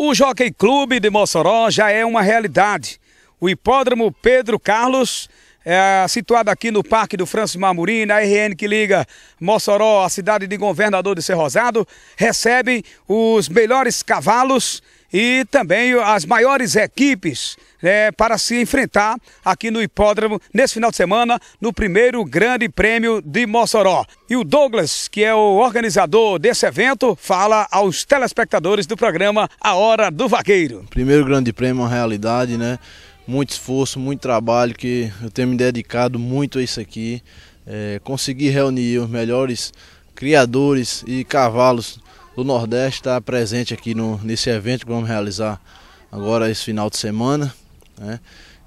O Jockey Clube de Mossoró já é uma realidade. O hipódromo Pedro Carlos, é, situado aqui no Parque do Francis Mamurim, na RN que liga Mossoró à cidade de Governador de Ser Rosado, recebe os melhores cavalos e também as maiores equipes é, para se enfrentar aqui no hipódromo nesse final de semana no primeiro Grande Prêmio de Mossoró. E o Douglas, que é o organizador desse evento, fala aos telespectadores do programa A Hora do Vaqueiro. Primeiro Grande Prêmio é uma realidade, né? Muito esforço, muito trabalho que eu tenho me dedicado muito a isso aqui. É, consegui reunir os melhores criadores e cavalos do Nordeste está presente aqui no, nesse evento que vamos realizar agora esse final de semana. Né?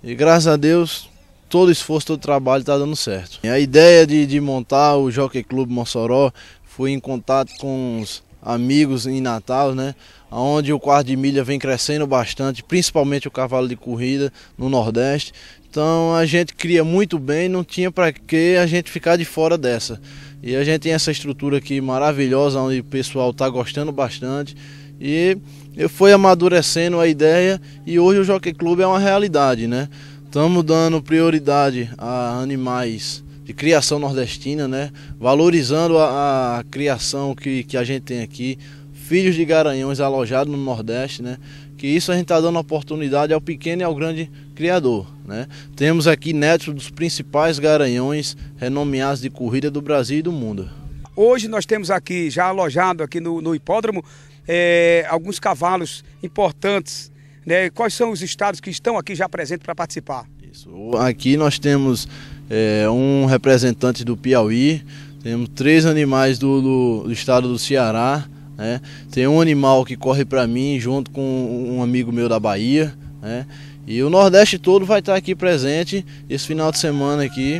E graças a Deus, todo esforço, todo trabalho está dando certo. E a ideia de, de montar o Jockey Clube Mossoró foi em contato com os amigos em Natal, né? Onde o quarto de milha vem crescendo bastante, principalmente o cavalo de corrida no Nordeste. Então a gente cria muito bem, não tinha para que a gente ficar de fora dessa. E a gente tem essa estrutura aqui maravilhosa, onde o pessoal está gostando bastante. E eu fui amadurecendo a ideia e hoje o Jockey Club é uma realidade, né? Estamos dando prioridade a animais de criação nordestina, né? Valorizando a, a criação que, que a gente tem aqui, filhos de garanhões alojados no Nordeste, né? Que isso a gente está dando oportunidade ao pequeno e ao grande criador. Né? Temos aqui netos dos principais garanhões renomeados de corrida do Brasil e do mundo. Hoje nós temos aqui, já alojado aqui no, no hipódromo, é, alguns cavalos importantes. Né? Quais são os estados que estão aqui já presentes para participar? Isso. Aqui nós temos é, um representante do Piauí, temos três animais do, do, do estado do Ceará, né? tem um animal que corre para mim junto com um amigo meu da Bahia. Né? E o Nordeste todo vai estar aqui presente esse final de semana aqui,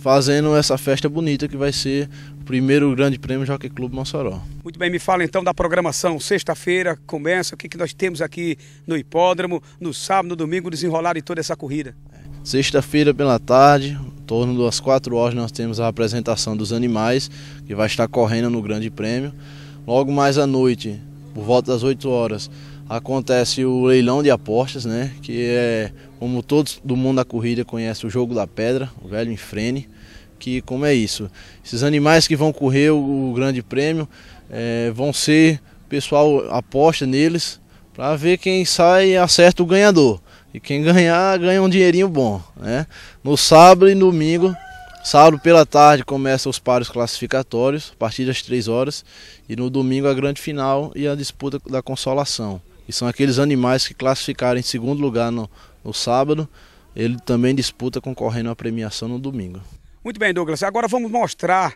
fazendo essa festa bonita que vai ser o primeiro grande prêmio Jockey Clube Mossoró. Muito bem, me fala então da programação. Sexta-feira começa, o que, que nós temos aqui no hipódromo, no sábado, no domingo, desenrolar de toda essa corrida. Sexta-feira pela tarde, em torno das 4 horas, nós temos a apresentação dos animais, que vai estar correndo no Grande Prêmio. Logo mais à noite, por volta das 8 horas, acontece o leilão de apostas, né? Que é, como todos do mundo da corrida conhece, o jogo da pedra, o velho enfrene. Que como é isso? Esses animais que vão correr o, o grande prêmio é, vão ser, o pessoal aposta neles para ver quem sai e acerta o ganhador. E quem ganhar ganha um dinheirinho bom, né? No sábado e domingo Sábado pela tarde começam os pares classificatórios, a partir das 3 horas, e no domingo a grande final e a disputa da consolação que são aqueles animais que classificaram em segundo lugar no, no sábado, ele também disputa concorrendo à premiação no domingo. Muito bem, Douglas. Agora vamos mostrar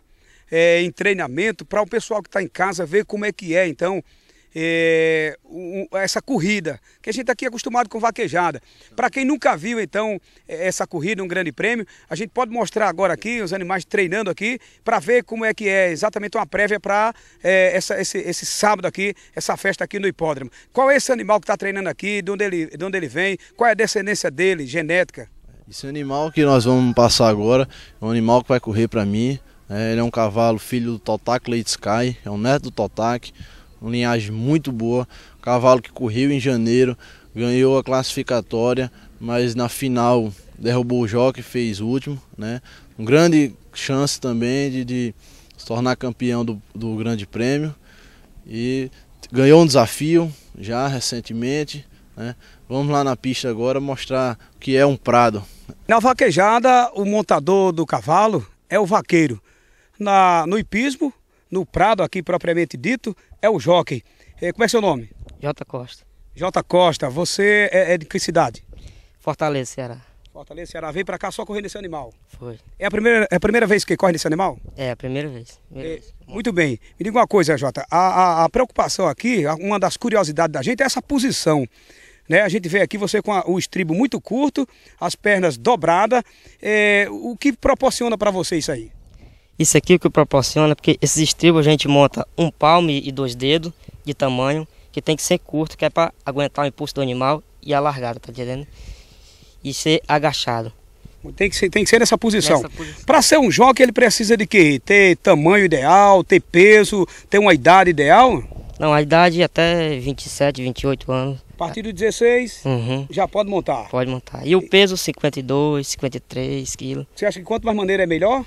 é, em treinamento para o pessoal que está em casa ver como é que é, então, é, essa corrida, que a gente tá aqui acostumado com vaquejada. Para quem nunca viu, então, é, essa corrida, um grande prêmio, a gente pode mostrar agora aqui, os animais treinando aqui, para ver como é que é exatamente uma prévia para é, esse, esse sábado aqui, essa festa aqui no hipódromo. Qual é esse animal que está treinando aqui, de onde, ele, de onde ele vem, qual é a descendência dele, genética? Esse animal que nós vamos passar agora é um animal que vai correr para mim. É, ele é um cavalo filho do Totak Late Sky, é um neto do Totak uma linhagem muito boa. Cavalo que correu em janeiro, ganhou a classificatória, mas na final derrubou o Jockey, fez o último, né? Um grande chance também de, de se tornar campeão do, do Grande Prêmio e ganhou um desafio já recentemente, né? Vamos lá na pista agora mostrar o que é um prado. Na vaquejada, o montador do cavalo é o vaqueiro. Na, no hipismo, no prado aqui propriamente dito, é o jockey. É, como é seu nome? J Costa. J Costa, você é, é de que cidade? Fortaleza, Ceará. Fortaleza, Ceará. Veio pra cá só correr nesse animal? Foi. É a primeira, é a primeira vez que corre nesse animal? É, a primeira vez. Primeira é, vez. Muito bem. Me diga uma coisa, Jota. A, a, a, preocupação aqui, uma das curiosidades da gente é essa posição. Né? A gente vê aqui você com a, o estribo muito curto, as pernas dobradas. É, o que proporciona para você isso aí? Isso aqui é o que proporciona, porque esses estribos a gente monta um palmo e dois dedos de tamanho, que tem que ser curto, que é para aguentar o impulso do animal e a largada, tá entendendo? E ser agachado. Tem que ser, tem que ser nessa posição. posição. Para ser um jockey, ele precisa de quê? Ter tamanho ideal, ter peso, ter uma idade ideal? Não, a idade é até 27, 28 anos. A partir dos 16, Uhum. já pode montar. Pode montar. E o peso 52, 53 quilos. Você acha que quanto mais maneira é melhor?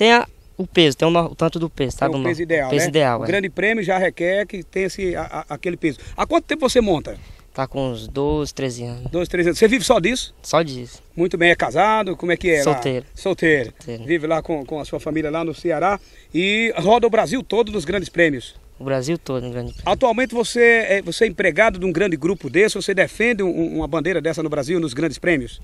Tem a- o peso, tem o, tanto do peso, É sabe? o peso ideal, peso né? ideal, o é. grande prêmio já requer que tenha esse, a- a- aquele peso. Há quanto tempo você monta? Tá com uns 12, 13 anos. Dois, três anos. Você vive só disso? Só disso. Muito bem, é casado? Como é que é lá? Solteiro. Solteiro. Solteiro. Vive lá com, com a sua família lá no Ceará e roda o Brasil todo nos grandes prêmios. O Brasil todo, no grande prêmio. Atualmente você é, você é empregado de um grande grupo desse, você defende um- uma bandeira dessa no Brasil nos grandes prêmios?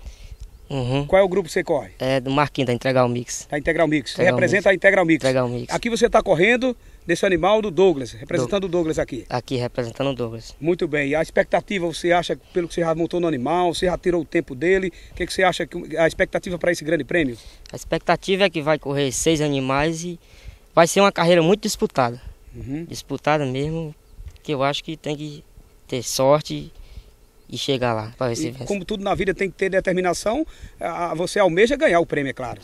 Uhum. Qual é o grupo que você corre? É do Marquinhos, da o Mix. Da Integral Mix. Você Integral representa a Integral Mix. Integral Mix. Aqui você está correndo desse animal do Douglas, representando o Douglas aqui. Aqui representando o Douglas. Muito bem. E a expectativa, você acha, pelo que você já montou no animal, você já tirou o tempo dele, o que, que você acha que a expectativa para esse grande prêmio? A expectativa é que vai correr seis animais e vai ser uma carreira muito disputada. Uhum. Disputada mesmo, que eu acho que tem que ter sorte e chegar lá para ver se E vence. como tudo na vida tem que ter determinação, você almeja ganhar o prêmio, é claro.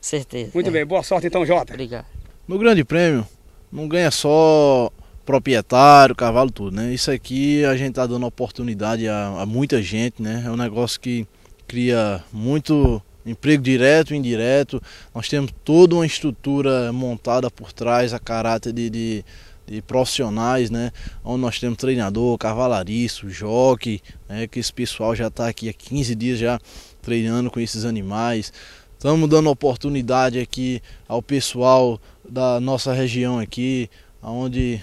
Certeza. Muito é. bem, boa sorte então, Jota. Obrigado. No Grande Prêmio, não ganha só proprietário, cavalo, tudo, né? Isso aqui a gente tá dando oportunidade a, a muita gente, né? É um negócio que cria muito emprego direto e indireto. Nós temos toda uma estrutura montada por trás a caráter de, de, de profissionais, né? Onde nós temos treinador, cavalariço, jockey, né? Que esse pessoal já está aqui há 15 dias já treinando com esses animais. Estamos dando oportunidade aqui ao pessoal da nossa região aqui, onde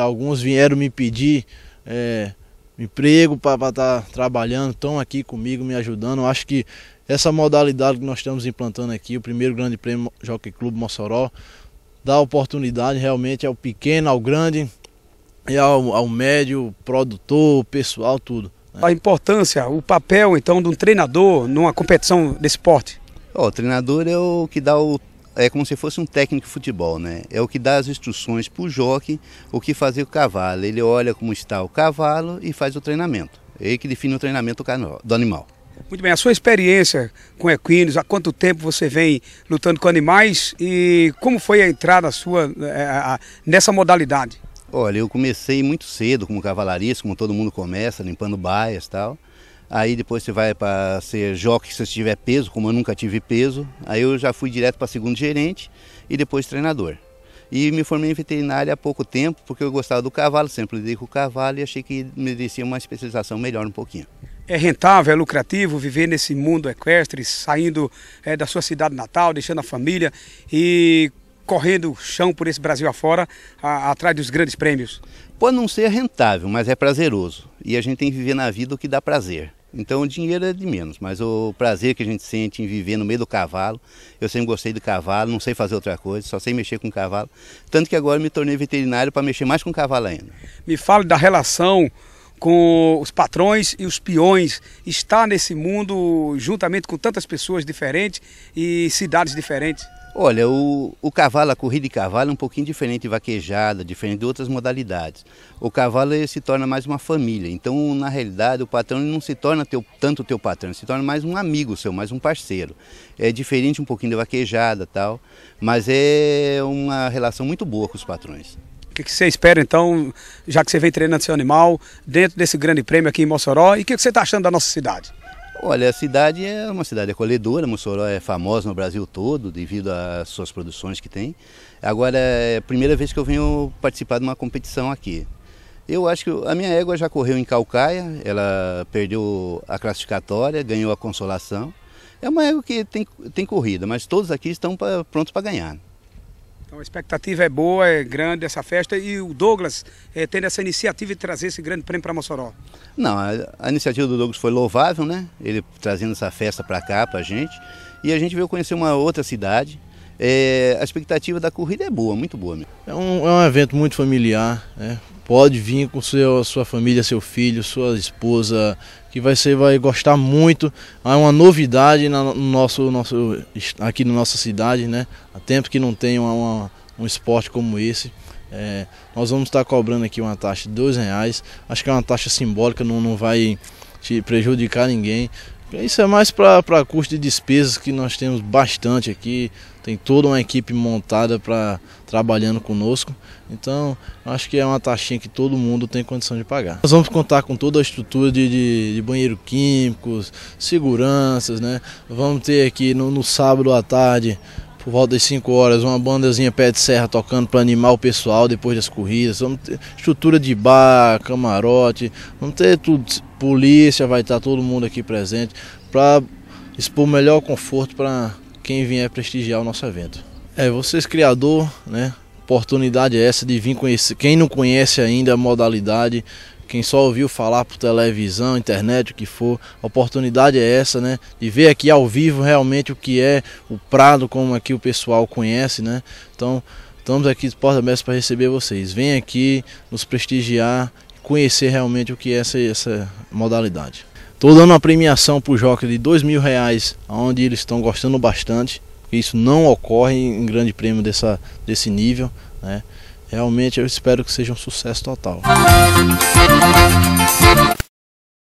alguns vieram me pedir é, emprego para estar trabalhando, estão aqui comigo me ajudando. Acho que essa modalidade que nós estamos implantando aqui, o primeiro Grande Prêmio Jockey Clube Mossoró, dá oportunidade realmente ao pequeno, ao grande e ao, ao médio, produtor, pessoal, tudo. A importância, o papel então de um treinador numa competição desse porte. Ó, o treinador é o que dá o. É como se fosse um técnico de futebol, né? É o que dá as instruções para o jockey, o que fazer com o cavalo. Ele olha como está o cavalo e faz o treinamento. É ele que define o treinamento do animal. Muito bem, a sua experiência com equinos, há quanto tempo você vem lutando com animais e como foi a entrada sua eh, a- nessa modalidade? Olha, eu comecei muito cedo como cavalarista, como todo mundo começa, limpando baias e tal. Aí depois você vai para ser jockey se você tiver peso, como eu nunca tive peso. Aí eu já fui direto para segundo gerente e depois treinador. E me formei em veterinária há pouco tempo, porque eu gostava do cavalo, sempre lidei com o cavalo e achei que merecia uma especialização melhor um pouquinho. É rentável, é lucrativo viver nesse mundo equestre, saindo eh, da sua cidade natal, deixando a família e correndo chão por esse Brasil afora, a- atrás dos grandes prêmios. Pode não ser rentável, mas é prazeroso. E a gente tem que viver na vida o que dá prazer. Então o dinheiro é de menos, mas o prazer que a gente sente em viver no meio do cavalo, eu sempre gostei do cavalo, não sei fazer outra coisa, só sei mexer com cavalo. Tanto que agora me tornei veterinário para mexer mais com cavalo ainda. Me fale da relação com os patrões e os peões, estar nesse mundo juntamente com tantas pessoas diferentes e cidades diferentes. Olha, o, o cavalo, a corrida de cavalo é um pouquinho diferente de vaquejada, diferente de outras modalidades. O cavalo se torna mais uma família, então na realidade o patrão não se torna teu, tanto teu patrão, se torna mais um amigo seu, mais um parceiro. É diferente um pouquinho da vaquejada tal, mas é uma relação muito boa com os patrões. O que, você espera então, já que você vem treinando seu animal, dentro desse grande prêmio aqui em Mossoró, e o que, que você está achando da nossa cidade? Olha, a cidade é uma cidade acolhedora, Mossoró é famosa no Brasil todo devido às suas produções que tem. Agora é a primeira vez que eu venho participar de uma competição aqui. Eu acho que a minha égua já correu em Calcaia, ela perdeu a classificatória, ganhou a consolação. É uma égua que tem, tem corrida, mas todos aqui estão pra, prontos para ganhar. Então a expectativa é boa, é grande essa festa e o Douglas é, tendo essa iniciativa de trazer esse grande prêmio para Mossoró. Não, a, a, iniciativa do Douglas foi louvável, né? Ele trazendo essa festa para cá, para a gente. E a gente veio conhecer uma outra cidade. É, a expectativa da corrida é boa, muito boa. Mesmo. É um, é um evento muito familiar, né? Pode vir com seu, sua família, seu filho, sua esposa, que vai ser, vai gostar muito. É uma novidade no nosso, nosso, aqui na nossa cidade, né? Há tempo que não tem uma, uma, um esporte como esse. É, nós vamos estar cobrando aqui uma taxa de dois reais. Acho que é uma taxa simbólica, não, não vai te prejudicar ninguém. Isso é mais para custo de despesas que nós temos bastante aqui. Tem toda uma equipe montada para trabalhando conosco. Então, acho que é uma taxinha que todo mundo tem condição de pagar. Nós vamos contar com toda a estrutura de, de, de banheiro químicos, seguranças, né? Vamos ter aqui no, no sábado à tarde por volta das 5 horas, uma bandazinha pé de serra tocando para animar o pessoal depois das corridas. Vamos ter estrutura de bar, camarote, vamos ter tudo. Polícia vai estar todo mundo aqui presente para expor o melhor conforto para quem vier prestigiar o nosso evento. É, vocês criador, né? Oportunidade é essa de vir conhecer. Quem não conhece ainda a modalidade, quem só ouviu falar por televisão, internet, o que for, a oportunidade é essa, né? De ver aqui ao vivo realmente o que é o Prado, como aqui o pessoal conhece, né? Então, estamos aqui de porta aberta para receber vocês. Vem aqui nos prestigiar, conhecer realmente o que é essa, essa modalidade. Estou dando uma premiação para o Joca de dois mil reais, onde eles estão gostando bastante. Isso não ocorre em grande prêmio dessa, desse nível, né? Realmente eu espero que seja um sucesso total.